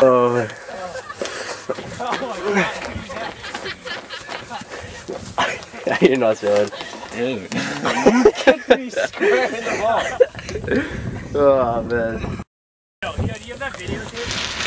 oh. oh You're not feeling. Dude, you kicked me square in the ball. Oh man. Yo, yo, do you have that video.